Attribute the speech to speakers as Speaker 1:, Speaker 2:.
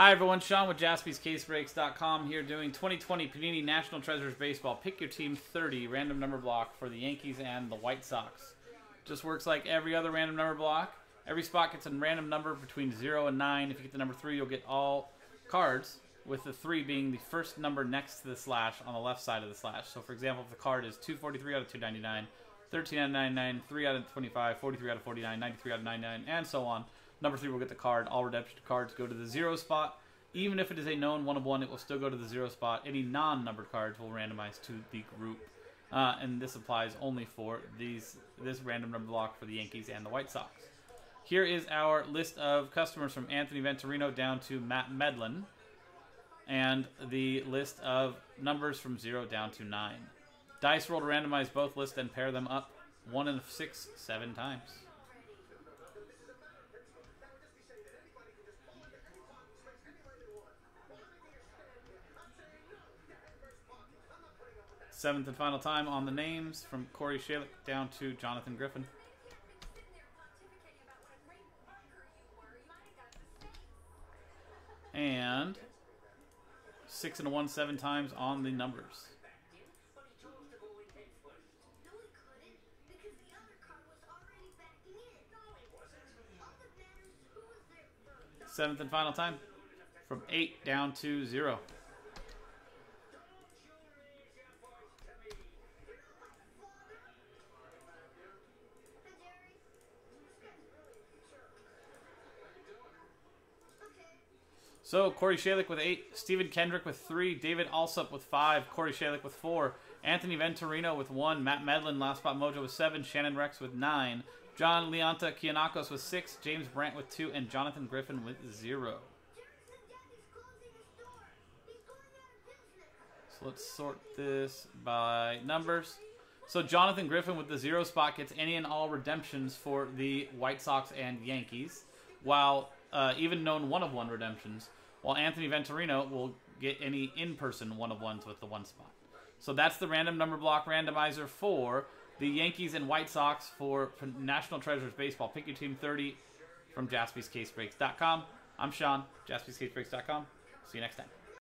Speaker 1: Hi everyone, Sean with JaspysCaseBreaks.com here doing 2020 Panini National Treasures Baseball. Pick your team 30 random number block for the Yankees and the White Sox. Just works like every other random number block. Every spot gets a random number between 0 and 9. If you get the number 3, you'll get all cards, with the 3 being the first number next to the slash on the left side of the slash. So for example, if the card is 243 out of 299, 13 out of 99, 3 out of 25, 43 out of 49, 93 out of 99, and so on. Number 3 will get the card. All redemption cards go to the 0 spot. Even if it is a known 1 of 1, it will still go to the 0 spot. Any non-numbered cards will randomize to the group. Uh, and this applies only for these this random number block for the Yankees and the White Sox. Here is our list of customers from Anthony Venturino down to Matt Medlin, and the list of numbers from 0 down to 9. Dice roll to randomize both lists and pair them up one in six, seven times. Seventh and final time on the names from Corey Shalik down to Jonathan Griffin. And six and a one seven times on the numbers. Seventh and final time. From eight down to zero. So Corey Shalik with eight, Stephen Kendrick with three, David Alsup with five, Corey Shalik with four, Anthony Venturino with one, Matt Medlin, Last Spot Mojo with seven, Shannon Rex with nine, John Leonta Kianakos with six, James Brandt with two, and Jonathan Griffin with zero. So let's sort this by numbers. So Jonathan Griffin with the zero spot gets any and all redemptions for the White Sox and Yankees, while uh, even known one of one redemptions while Anthony Venturino will get any in-person one-of-ones with the one spot. So that's the random number block randomizer for the Yankees and White Sox for National Treasures Baseball. Pick your team 30 from JaspysCaseBreaks.com. I'm Sean, JaspysCaseBreaks.com. See you next time.